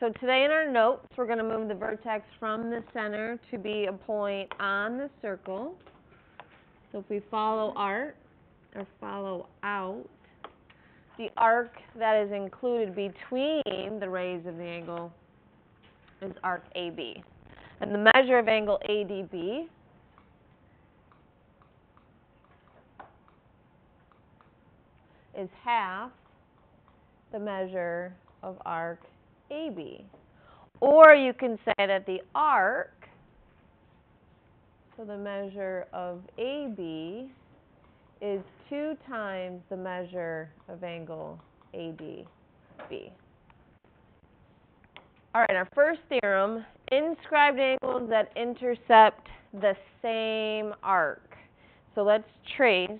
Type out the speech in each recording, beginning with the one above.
So today in our notes, we're going to move the vertex from the center to be a point on the circle. So if we follow art, or follow out, the arc that is included between the rays of the angle is arc AB. And the measure of angle ADB is half the measure of arc AB. Or you can say that the arc, so the measure of AB, is 2 times the measure of angle ADB. All right, our first theorem, inscribed angles that intercept the same arc. So let's trace.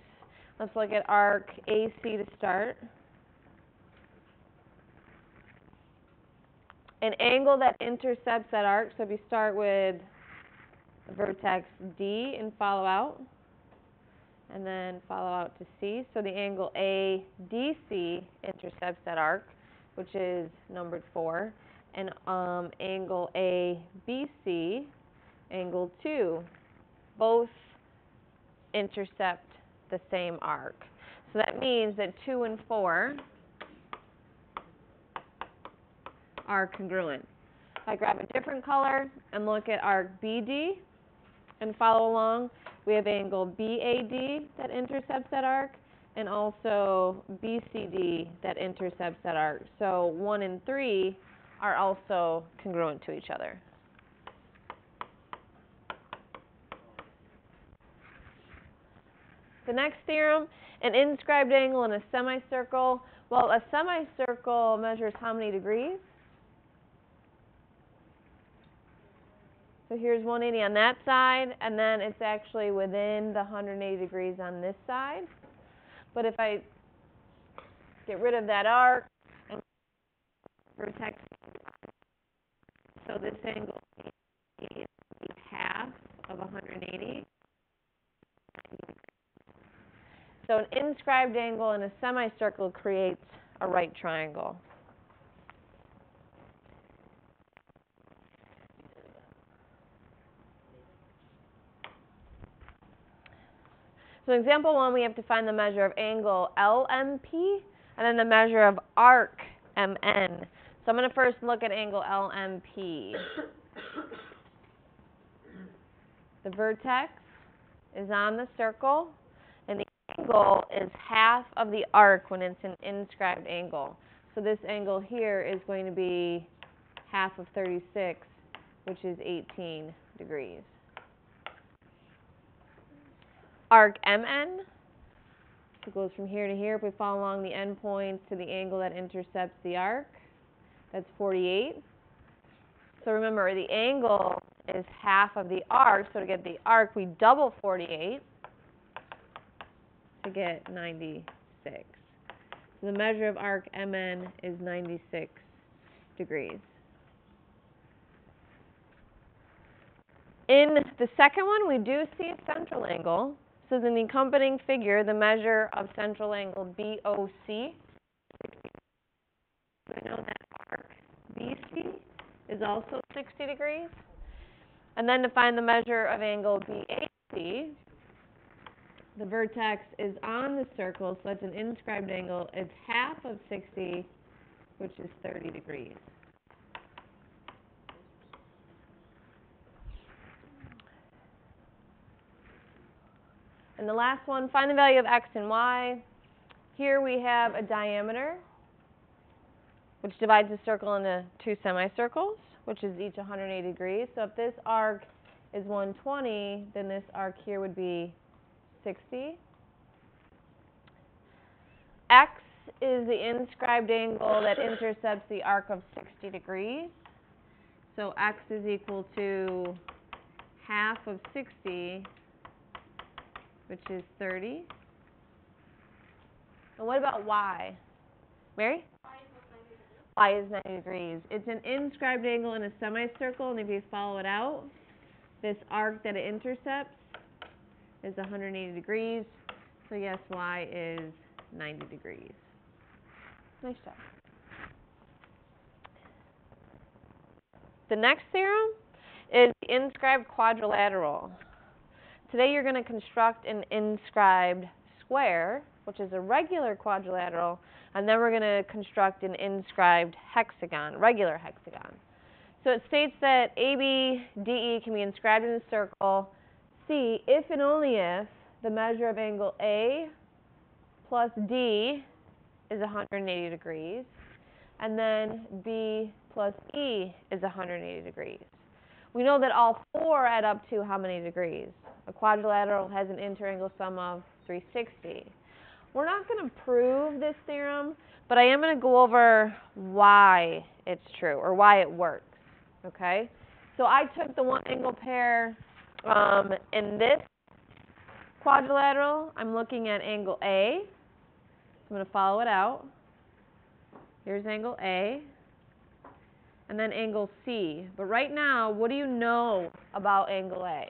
Let's look at arc AC to start. An angle that intercepts that arc, so if you start with vertex D and follow out, and then follow out to C. So the angle ADC intercepts that arc, which is numbered 4, and um, angle ABC, angle 2, both intercept the same arc. So that means that 2 and 4 are congruent. I grab a different color and look at arc BD and follow along, we have angle BAD that intercepts that arc, and also BCD that intercepts that arc. So 1 and 3 are also congruent to each other. The next theorem, an inscribed angle in a semicircle. Well, a semicircle measures how many degrees? So here's 180 on that side, and then it's actually within the 180 degrees on this side. But if I get rid of that arc and so this angle is half of 180. So an inscribed angle in a semicircle creates a right triangle. So in example one, we have to find the measure of angle LMP and then the measure of arc MN. So I'm going to first look at angle LMP. The vertex is on the circle, and the angle is half of the arc when it's an inscribed angle. So this angle here is going to be half of 36, which is 18 degrees arc MN. It goes from here to here. If we follow along the endpoints to the angle that intercepts the arc, that's 48. So remember, the angle is half of the arc. So to get the arc, we double 48 to get 96. So the measure of arc MN is 96 degrees. In the second one, we do see a central angle. So in the accompanying figure, the measure of central angle BOC, we know that arc BC is also 60 degrees. And then to find the measure of angle BAC, the vertex is on the circle, so that's an inscribed angle. It's half of 60, which is 30 degrees. And the last one, find the value of x and y. Here we have a diameter, which divides the circle into two semicircles, which is each 180 degrees. So if this arc is 120, then this arc here would be 60. X is the inscribed angle that intercepts the arc of 60 degrees. So x is equal to half of 60 which is 30. And what about y? Mary? Y is 90 degrees. It's an inscribed angle in a semicircle, and if you follow it out, this arc that it intercepts is 180 degrees. So yes, y is 90 degrees. Nice job. The next theorem is the inscribed quadrilateral. Today you're going to construct an inscribed square, which is a regular quadrilateral, and then we're going to construct an inscribed hexagon, regular hexagon. So it states that ABDE can be inscribed in a circle C if and only if the measure of angle A plus D is 180 degrees, and then B plus E is 180 degrees. We know that all four add up to how many degrees? A quadrilateral has an interangle sum of 360. We're not going to prove this theorem, but I am going to go over why it's true or why it works. Okay? So I took the one angle pair um, in this quadrilateral. I'm looking at angle A. I'm going to follow it out. Here's angle A. And then angle C. But right now, what do you know about angle A?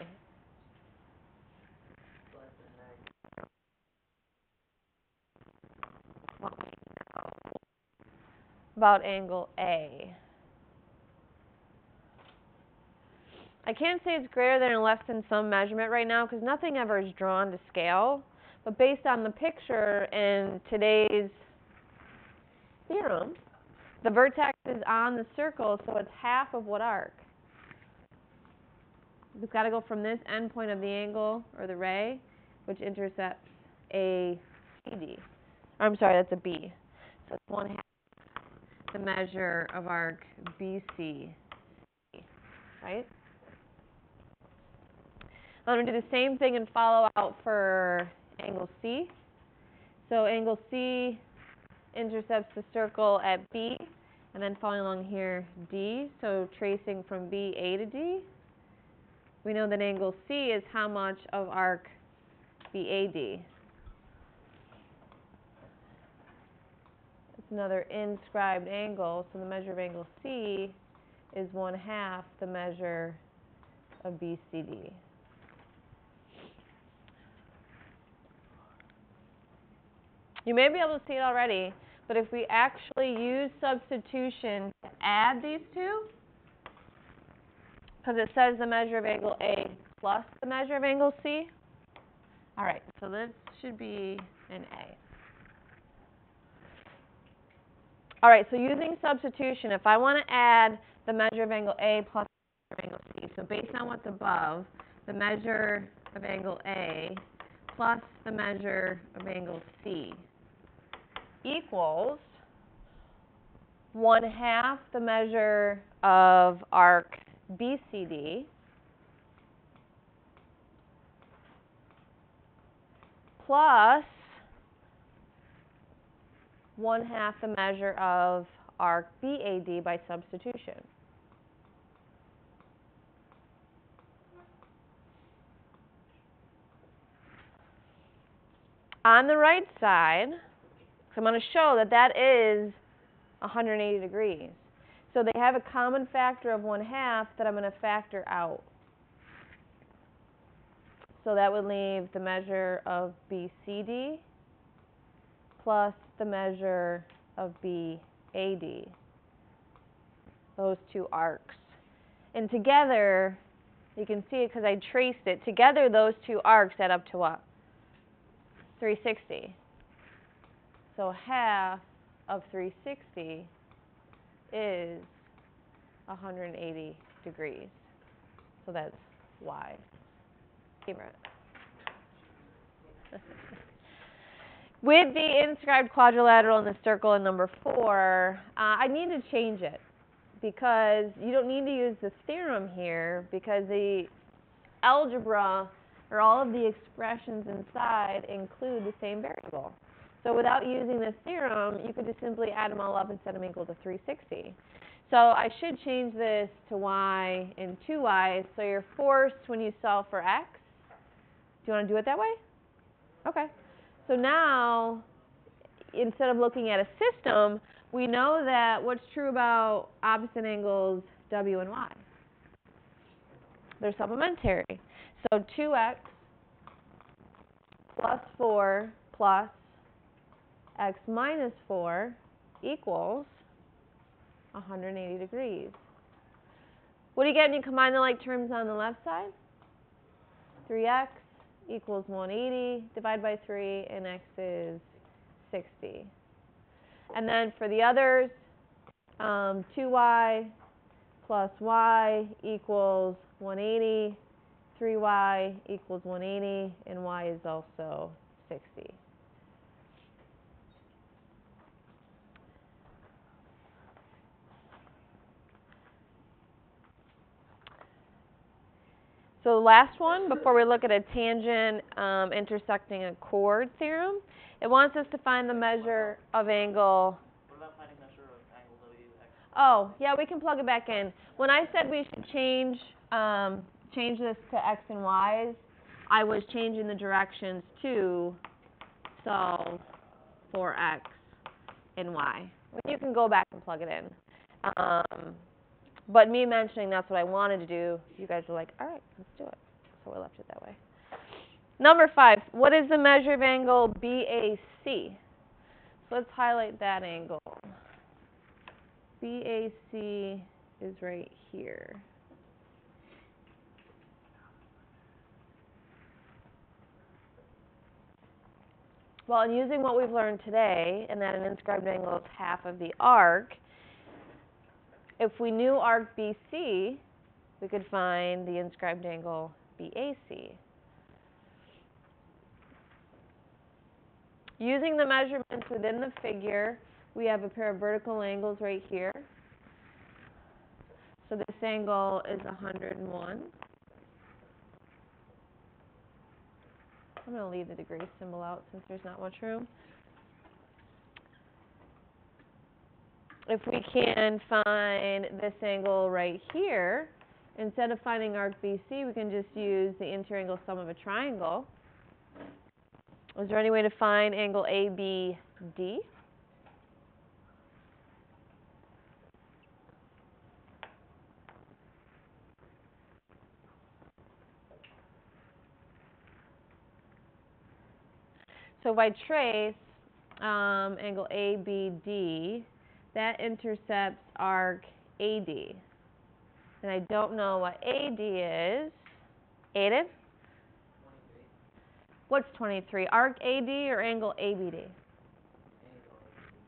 About angle A. I can't say it's greater than or less than some measurement right now because nothing ever is drawn to scale. But based on the picture and today's theorem, the vertex is on the circle, so it's half of what arc? We've got to go from this endpoint of the angle or the ray, which intercepts a CD. I'm sorry, that's a B. So it's one half the measure of arc BC, right? I'm going to do the same thing and follow out for angle C. So angle C intercepts the circle at B, and then following along here, D. So tracing from B, A to D. We know that angle C is how much of arc BAD. It's another inscribed angle, so the measure of angle C is one half the measure of BCD. You may be able to see it already, but if we actually use substitution to add these two, because it says the measure of angle A plus the measure of angle C. All right, so this should be an A. All right, so using substitution, if I want to add the measure of angle A plus the measure of angle C, so based on what's above, the measure of angle A plus the measure of angle C equals 1 half the measure of arc BCD plus 1 half the measure of arc BAD by substitution. On the right side, so I'm going to show that that is 180 degrees. So they have a common factor of 1 half that I'm going to factor out. So that would leave the measure of BCD plus the measure of BAD. Those two arcs. And together, you can see it because I traced it. Together, those two arcs add up to what? 360. So half of 360 is 180 degrees. So that's y. With the inscribed quadrilateral in the circle in number four, uh, I need to change it because you don't need to use the theorem here because the algebra or all of the expressions inside include the same variable. So without using this theorem, you could just simply add them all up and set them equal to 360. So I should change this to y and 2y. So you're forced when you solve for x. Do you want to do it that way? Okay. So now, instead of looking at a system, we know that what's true about opposite angles w and y. They're supplementary. So 2x plus 4 plus x minus 4 equals 180 degrees. What do you get when you combine the like terms on the left side? 3x equals 180 divided by 3, and x is 60. And then for the others, um, 2y plus y equals 180, 3y equals 180, and y is also 60. So the last one, before we look at a tangent um, intersecting a chord theorem, it wants us to find the measure of angle. Oh, yeah, we can plug it back in. When I said we should change um, change this to x and y's, I was changing the directions to solve for x and y. You can go back and plug it in. Um, but me mentioning that's what I wanted to do, you guys were like, all right, let's do it. So we left it that way. Number five, what is the measure of angle BAC? So let's highlight that angle. BAC is right here. Well, in using what we've learned today, and that an inscribed angle is half of the arc, if we knew arc BC, we could find the inscribed angle BAC. Using the measurements within the figure, we have a pair of vertical angles right here. So this angle is 101. I'm going to leave the degree symbol out since there's not much room. If we can find this angle right here, instead of finding arc BC, we can just use the interior angle sum of a triangle. Is there any way to find angle ABD? So if I trace um, angle ABD, that intercepts arc AD. And I don't know what AD is. Aiden? 23. What's 23? Arc AD or angle ABD?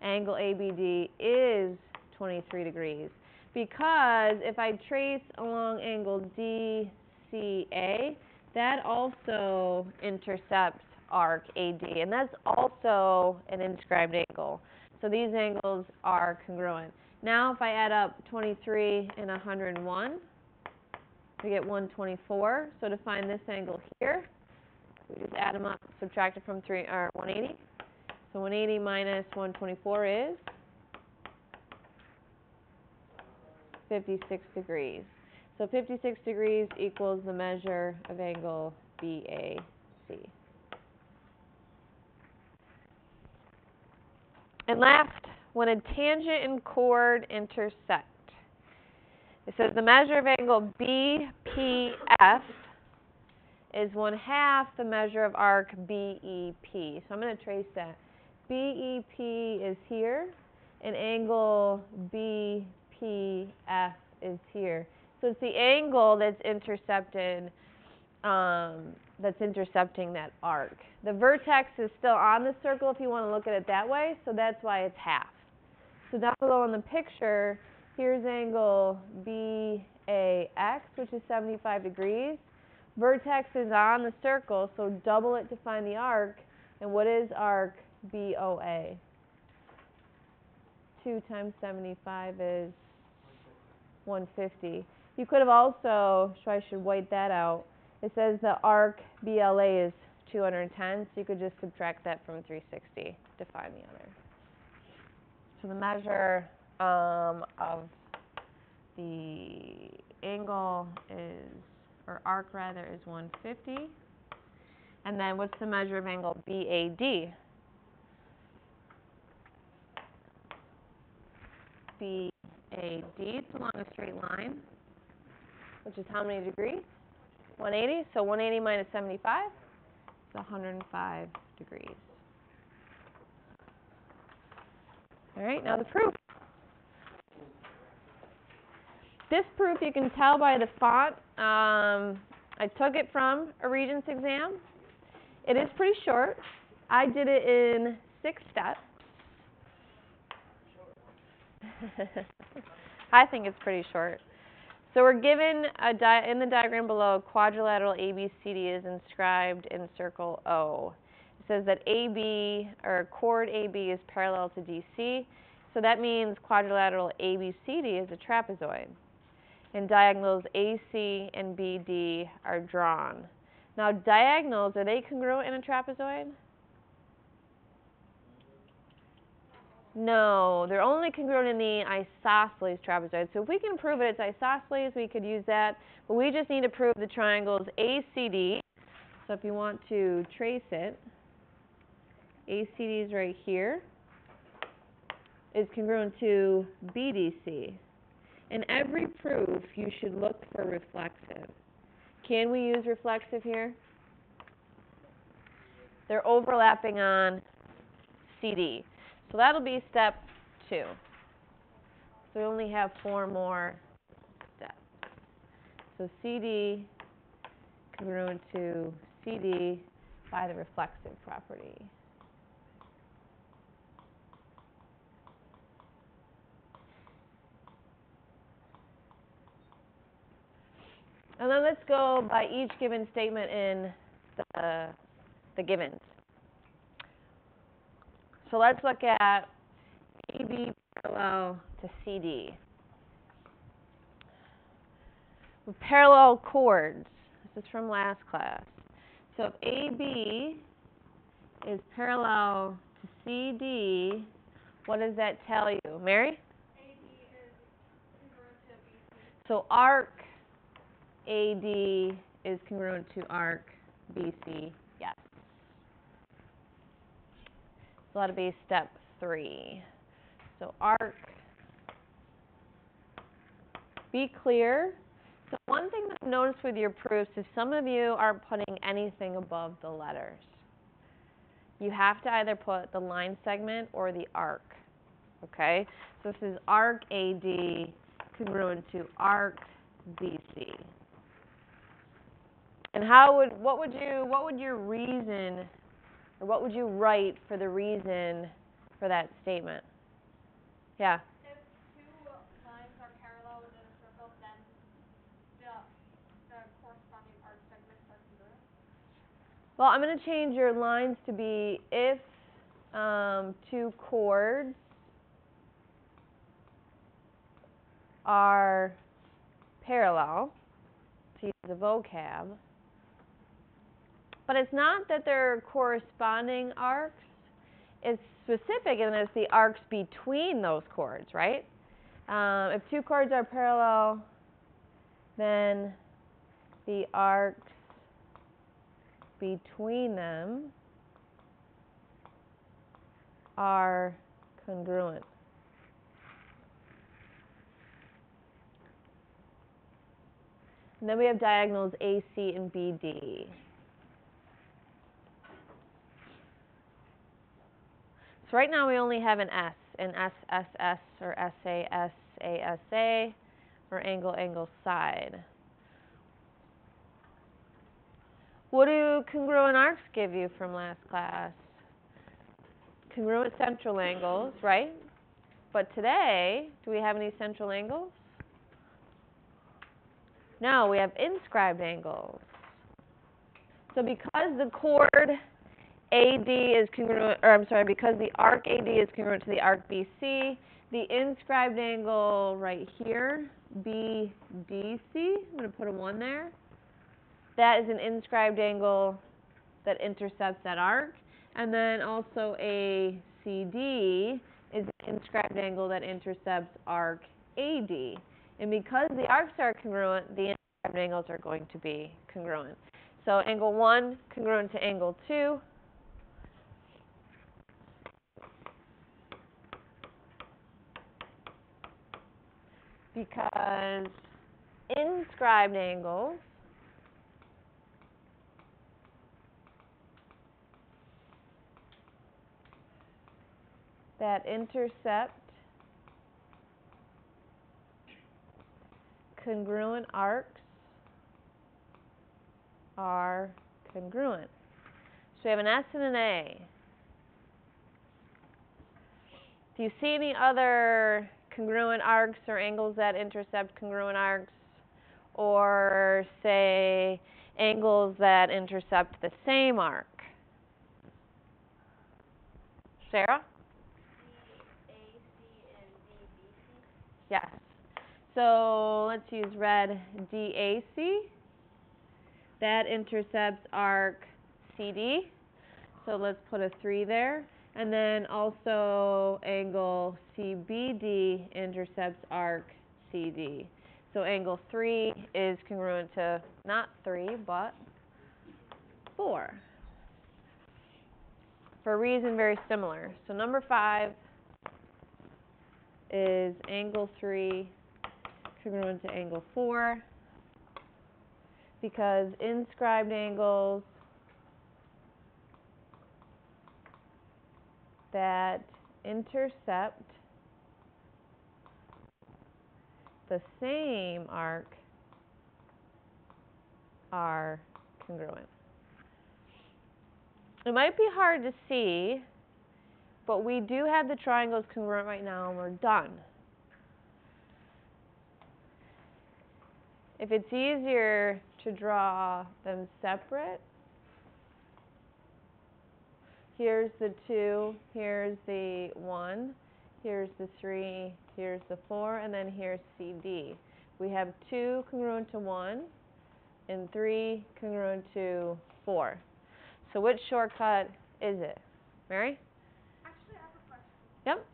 Angle. Angle ABD is 23 degrees. Because if I trace along angle DCA, that also intercepts arc AD, and that's also an inscribed angle. So these angles are congruent. Now if I add up 23 and 101, we get 124. So to find this angle here, we just add them up, subtract it from 3, or 180. So 180 minus 124 is 56 degrees. So 56 degrees equals the measure of angle BAC. And last, when a tangent and chord intersect. It says the measure of angle BPF is one half the measure of arc BEP. So I'm going to trace that. BEP is here, and angle BPF is here. So it's the angle that's intercepted um, that's intercepting that arc. The vertex is still on the circle if you want to look at it that way, so that's why it's half. So down below in the picture, here's angle BAX, which is 75 degrees. Vertex is on the circle, so double it to find the arc. And what is arc BOA? 2 times 75 is 150. You could have also, so I should white that out, it says the arc BLA is 210, so you could just subtract that from 360 to find the other. So the measure um, of the angle is, or arc rather, is 150. And then what's the measure of angle BAD? BAD, it's along a straight line, which is how many degrees? 180, so 180 minus 75 is 105 degrees. All right, now the proof. this proof you can tell by the font. Um, I took it from a Regents exam. It is pretty short. I did it in six steps. I think it's pretty short. So we're given in the diagram below, quadrilateral ABCD is inscribed in circle O. It says that AB or chord AB is parallel to DC, so that means quadrilateral ABCD is a trapezoid. And diagonals AC and BD are drawn. Now diagonals, are they congruent in a trapezoid? No, they're only congruent in the isosceles trapezoid. So if we can prove it, it's isosceles, we could use that. But we just need to prove the triangles ACD. So if you want to trace it, ACD is right here, is congruent to BDC. In every proof, you should look for reflexive. Can we use reflexive here? They're overlapping on CD. So that'll be step two. So we only have four more steps. So CD congruent to CD by the reflexive property. And then let's go by each given statement in the, the givens. So let's look at AB parallel to CD. Parallel chords. This is from last class. So if AB is parallel to CD, what does that tell you? Mary? So arc AD is congruent to arc BC. Yes. So that'll be step three. So arc. Be clear. So one thing that I've noticed with your proofs is some of you aren't putting anything above the letters. You have to either put the line segment or the arc. Okay? So this is arc AD congruent to arc BC. And how would what would you what would your reason or what would you write for the reason for that statement? Yeah. If two lines are parallel within a circle, then the, the corresponding arc segments are congruent. Well, I'm going to change your lines to be if um, two chords are parallel, to use the vocab, but it's not that they're corresponding arcs. It's specific and it's the arcs between those chords, right? Um, if two chords are parallel, then the arcs between them are congruent. And then we have diagonals AC and BD. So right now we only have an S, an SSS or SAS, ASA, or angle, angle, side. What do congruent arcs give you from last class? Congruent central angles, right? But today, do we have any central angles? No, we have inscribed angles. So because the chord AD is congruent, or I'm sorry, because the arc AD is congruent to the arc BC, the inscribed angle right here, BDC, I'm going to put a 1 there. That is an inscribed angle that intercepts that arc. And then also a CD is an inscribed angle that intercepts arc AD. And because the arcs are congruent, the inscribed angles are going to be congruent. So angle 1 congruent to angle 2. Because inscribed angles that intercept congruent arcs are congruent. So we have an S and an A. Do you see any other congruent arcs or angles that intercept congruent arcs? Or say angles that intercept the same arc? Sarah? Yes. So let's use red DAC. That intercepts arc CD. So let's put a 3 there. And then also angle CBD intercepts arc CD. So angle 3 is congruent to not 3, but 4. For a reason very similar. So number 5 is angle 3 congruent to angle 4 because inscribed angles that intercept the same arc are congruent. It might be hard to see, but we do have the triangles congruent right now and we're done. If it's easier to draw them separate, here's the 2, here's the 1, here's the 3, here's the 4, and then here's CD. We have 2 congruent to 1 and 3 congruent to 4. So which shortcut is it? Mary? Actually, I have a question. Yep.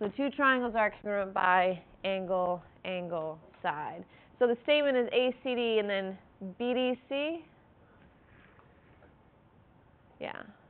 The two triangles are congruent by angle, angle, side. So the statement is ACD and then BDC. Yeah.